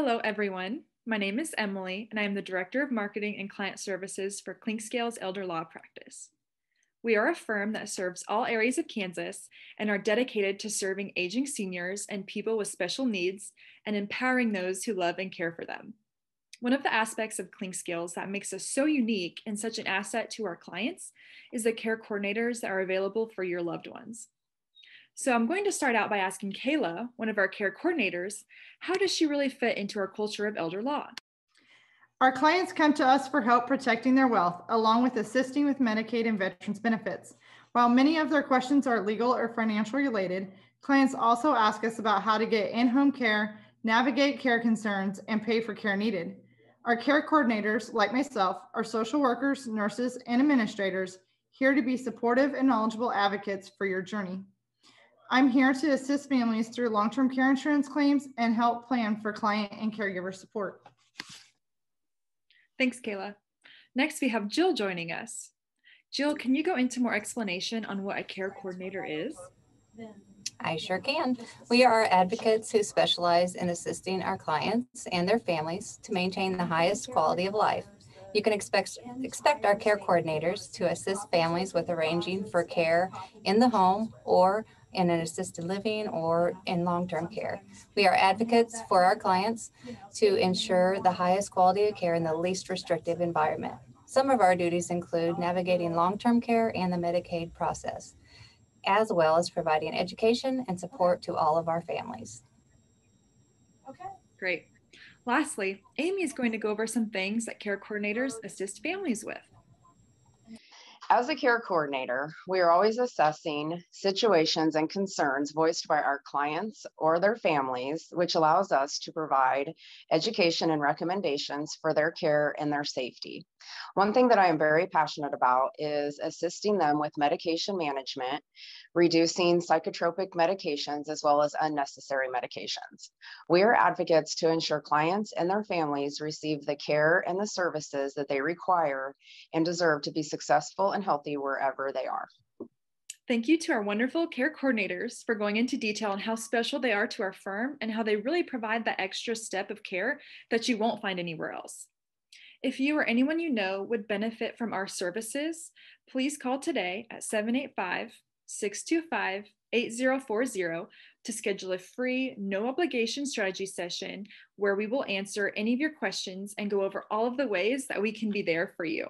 Hello, everyone. My name is Emily, and I am the Director of Marketing and Client Services for Clinkscales Elder Law Practice. We are a firm that serves all areas of Kansas and are dedicated to serving aging seniors and people with special needs and empowering those who love and care for them. One of the aspects of Clinkscales that makes us so unique and such an asset to our clients is the care coordinators that are available for your loved ones. So I'm going to start out by asking Kayla, one of our care coordinators, how does she really fit into our culture of elder law? Our clients come to us for help protecting their wealth, along with assisting with Medicaid and veterans benefits. While many of their questions are legal or financial related, clients also ask us about how to get in home care, navigate care concerns, and pay for care needed. Our care coordinators, like myself, are social workers, nurses, and administrators here to be supportive and knowledgeable advocates for your journey. I'm here to assist families through long-term care insurance claims and help plan for client and caregiver support. Thanks, Kayla. Next, we have Jill joining us. Jill, can you go into more explanation on what a care coordinator is? I sure can. We are advocates who specialize in assisting our clients and their families to maintain the highest quality of life. You can expect, expect our care coordinators to assist families with arranging for care in the home or in an assisted living or in long-term care. We are advocates for our clients to ensure the highest quality of care in the least restrictive environment. Some of our duties include navigating long-term care and the Medicaid process, as well as providing education and support to all of our families. Okay, great. Lastly, Aimee is going to go over some things that care coordinators assist families with. As a care coordinator, we are always assessing situations and concerns voiced by our clients or their families, which allows us to provide education and recommendations for their care and their safety. One thing that I am very passionate about is assisting them with medication management, reducing psychotropic medications, as well as unnecessary medications. We are advocates to ensure clients and their families receive the care and the services that they require and deserve to be successful and healthy wherever they are. Thank you to our wonderful care coordinators for going into detail on how special they are to our firm and how they really provide that extra step of care that you won't find anywhere else. If you or anyone you know would benefit from our services, please call today at 785 625 8040 to schedule a free, no obligation strategy session where we will answer any of your questions and go over all of the ways that we can be there for you.